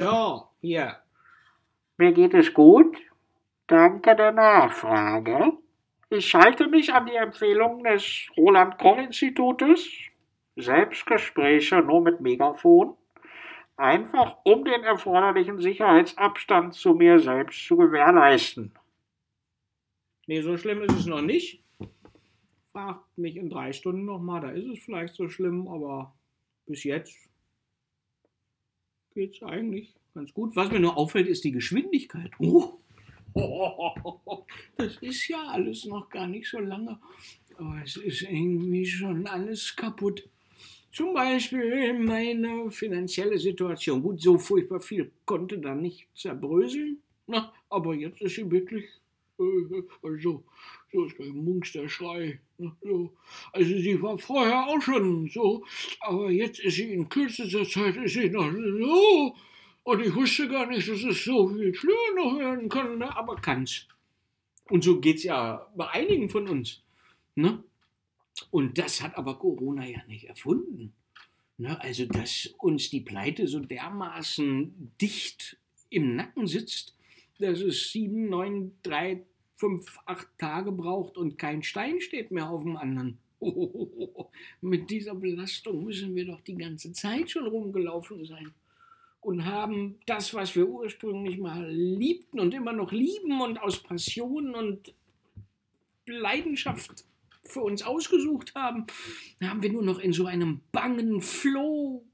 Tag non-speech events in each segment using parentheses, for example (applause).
Ja, hier. Mir geht es gut. Danke der Nachfrage. Ich schalte mich an die Empfehlung des Roland Koch Institutes. Selbstgespräche nur mit Megafon. Einfach um den erforderlichen Sicherheitsabstand zu mir selbst zu gewährleisten. Nee, so schlimm ist es noch nicht. Fragt mich in drei Stunden nochmal, da ist es vielleicht so schlimm, aber bis jetzt geht es eigentlich ganz gut. Was mir nur auffällt, ist die Geschwindigkeit. Oh. (laughs) Das ist ja alles noch gar nicht so lange, aber es ist irgendwie schon alles kaputt. Zum Beispiel meine finanzielle Situation. Gut, so furchtbar viel konnte da nicht zerbröseln, na, aber jetzt ist sie wirklich, äh, also, so ist der Monsterschrei. Ne, so. Also sie war vorher auch schon so, aber jetzt ist sie in kürzester Zeit ist sie noch so. Und ich wusste gar nicht, dass es so viel schlimmer noch werden kann, ne? aber kann's. Und so geht's ja bei einigen von uns. Ne? Und das hat aber Corona ja nicht erfunden. Ne? Also, dass uns die Pleite so dermaßen dicht im Nacken sitzt, dass es sieben, neun, drei, fünf, acht Tage braucht und kein Stein steht mehr auf dem anderen. (laughs) Oh, mit dieser Belastung müssen wir doch die ganze Zeit schon rumgelaufen sein und haben das, was wir ursprünglich mal liebten und immer noch lieben und aus Passion und Leidenschaft für uns ausgesucht haben, haben wir nur noch in so einem bangen Floh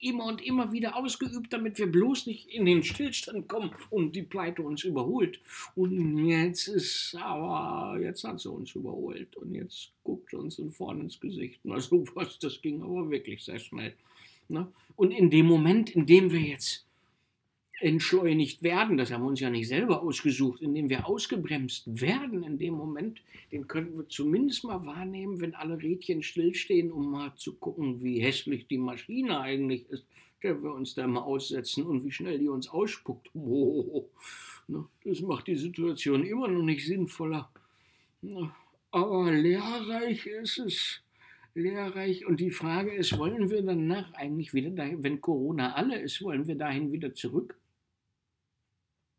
immer und immer wieder ausgeübt, damit wir bloß nicht in den Stillstand kommen und die Pleite uns überholt. Und jetzt ist aber, jetzt hat sie uns überholt und jetzt guckt sie uns von vorne ins Gesicht. Also (laughs) was, das ging aber wirklich sehr schnell. Ne? Und in dem Moment, in dem wir jetzt entschleunigt werden, das haben wir uns ja nicht selber ausgesucht, indem wir ausgebremst werden in dem Moment, den könnten wir zumindest mal wahrnehmen, wenn alle Rädchen stillstehen, um mal zu gucken, wie hässlich die Maschine eigentlich ist, der wir uns da mal aussetzen und wie schnell die uns ausspuckt. (laughs) Oh, das macht die Situation immer noch nicht sinnvoller. Ne, aber lehrreich ist es lehrreich. Und die Frage ist, wollen wir danach eigentlich wieder dahin, wenn Corona alle ist, wollen wir dahin wieder zurück?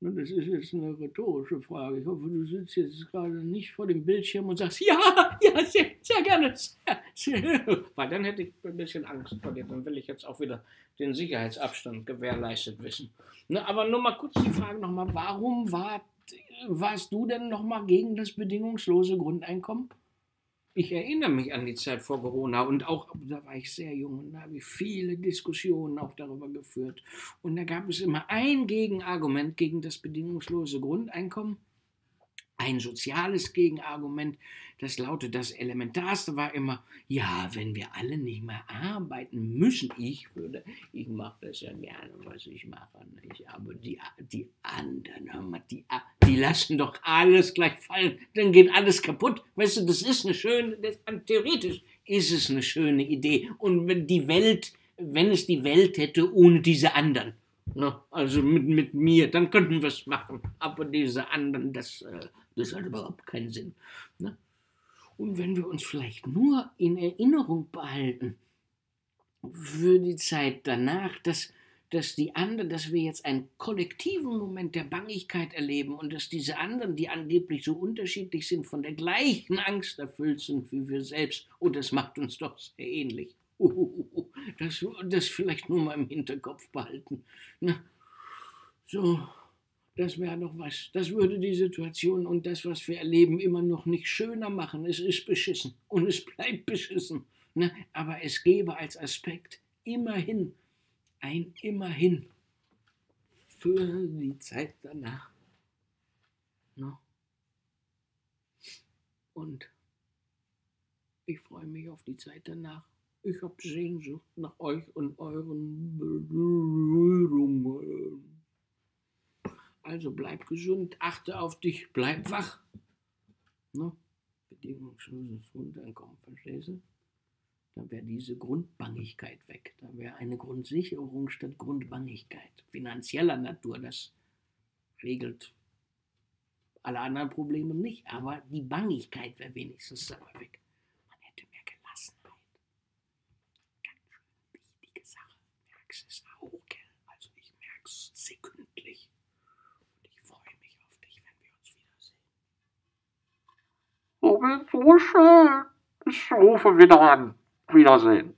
Ne, das ist jetzt eine rhetorische Frage. Ich hoffe, du sitzt jetzt gerade nicht vor dem Bildschirm und sagst, (laughs) ja, ja, sehr, sehr gerne. Sehr, (laughs) sehr. Weil dann hätte ich ein bisschen Angst vor dir. Dann will ich jetzt auch wieder den Sicherheitsabstand gewährleistet wissen. Ne, aber nur mal kurz die Frage nochmal, warum war, warst du denn nochmal gegen das bedingungslose Grundeinkommen? Ich erinnere mich an die Zeit vor Corona und auch, da war ich sehr jung und da habe ich viele Diskussionen auch darüber geführt. Und da gab es immer ein Gegenargument gegen das bedingungslose Grundeinkommen ein soziales Gegenargument, das lautet, das Elementarste war immer, ja, wenn wir alle nicht mehr arbeiten müssen, ich würde, ich mache das ja gerne, was ich mache, nicht? aber die, die anderen, die, die lassen doch alles gleich fallen, dann geht alles kaputt. Weißt du, das ist eine schöne, das, theoretisch ist es eine schöne Idee. Und wenn die Welt, wenn es die Welt hätte ohne diese anderen, Ne? Also mit, mit mir, dann könnten wir es machen. Aber diese anderen, das, äh, das hat überhaupt keinen Sinn. Ne? Und wenn wir uns vielleicht nur in Erinnerung behalten für die Zeit danach, dass, dass die anderen, dass wir jetzt einen kollektiven Moment der Bangigkeit erleben und dass diese anderen, die angeblich so unterschiedlich sind, von der gleichen Angst erfüllt sind wie wir selbst. Und das macht uns doch sehr ähnlich. das, das vielleicht nur mal im Hinterkopf behalten. Na, so, das wäre doch was. Das würde die Situation und das, was wir erleben, immer noch nicht schöner machen. Es ist beschissen und es bleibt beschissen. Na, aber es gäbe als Aspekt immerhin ein Immerhin für die Zeit danach. Na? Und ich freue mich auf die Zeit danach. Ich habe Sehnsucht nach euch und euren Berührungen. Also bleib gesund, achte auf dich, bleib wach. Ne? Bedingungsloses Grundeinkommen, verstehst du? Dann wäre diese Grundbangigkeit weg. Da wäre eine Grundsicherung statt Grundbangigkeit. Finanzieller Natur, das regelt alle anderen Probleme nicht, aber die Bangigkeit wäre wenigstens dabei weg. es auch, gell? Also ich merke tags sekündlich. Und ich freue mich auf dich, wenn wir uns wiedersehen. Du bist so schön. Ich rufe wieder an. Wiedersehen.